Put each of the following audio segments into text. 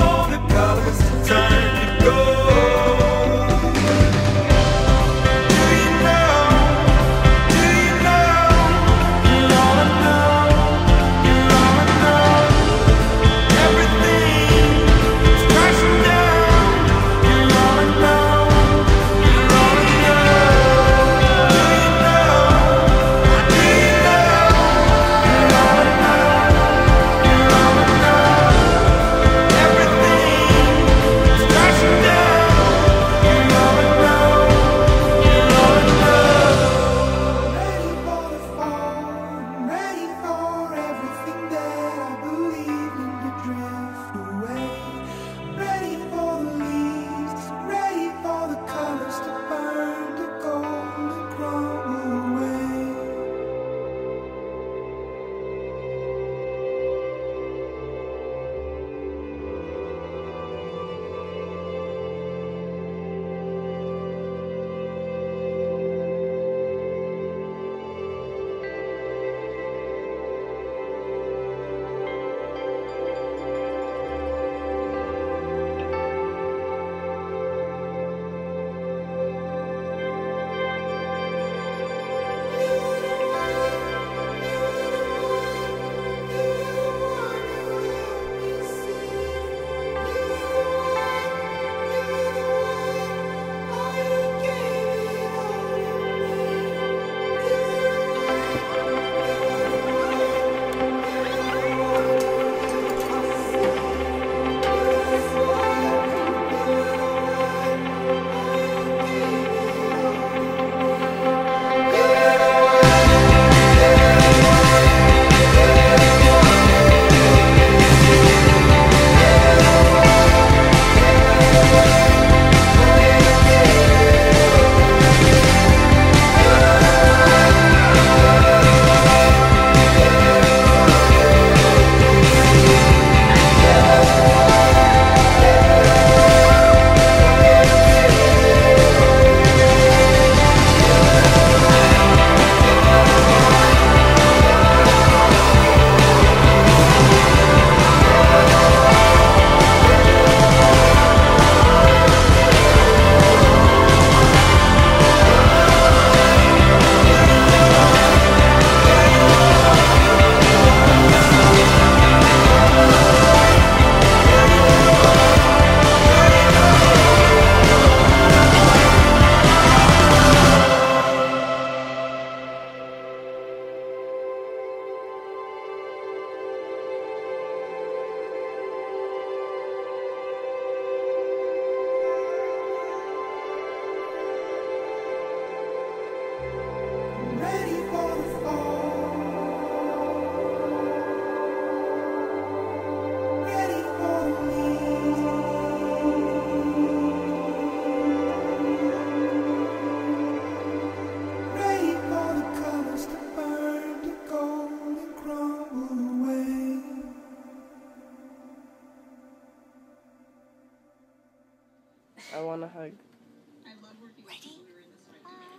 The colors.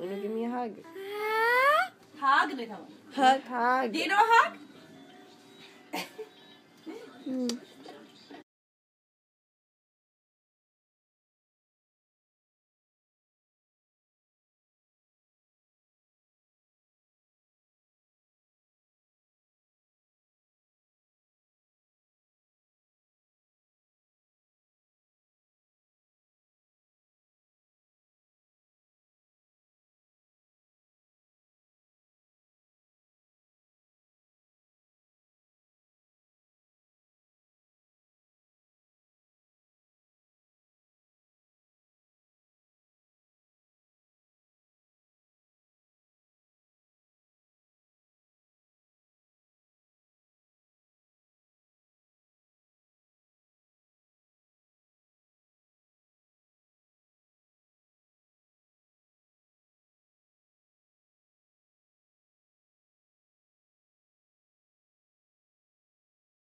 Give me a hug? Hug the color. Hug, hug. Do you know hug? Mm.